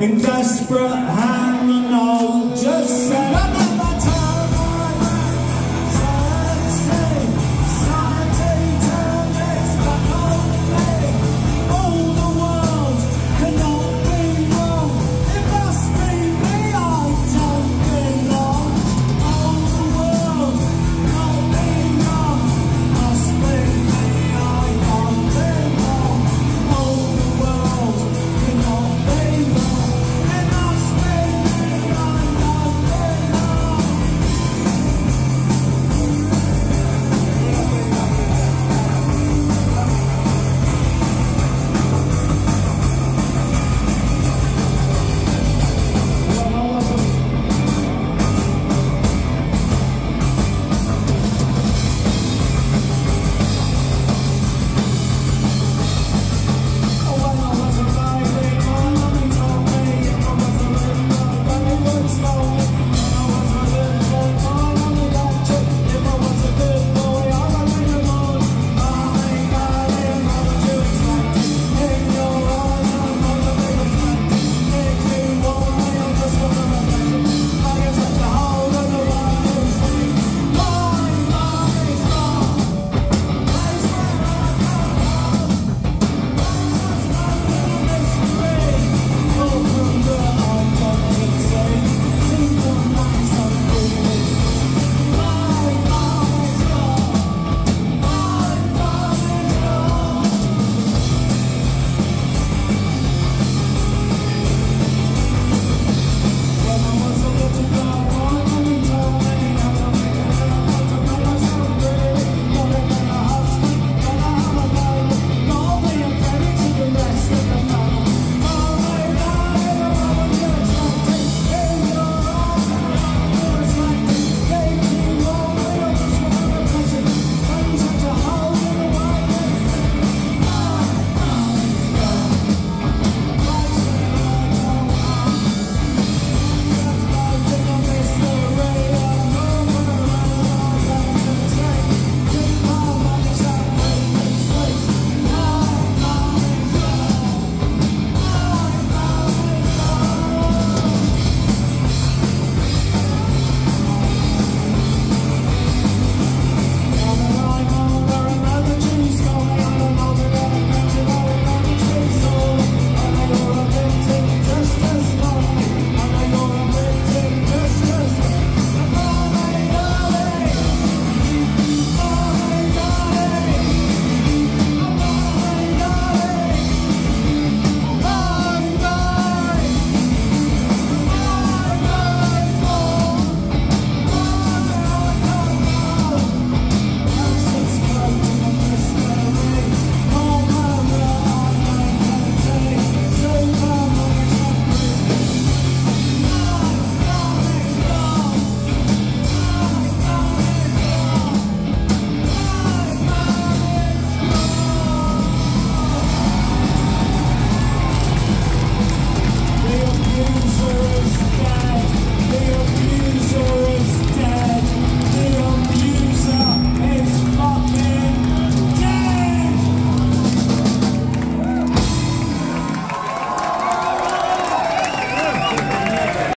in desperate hands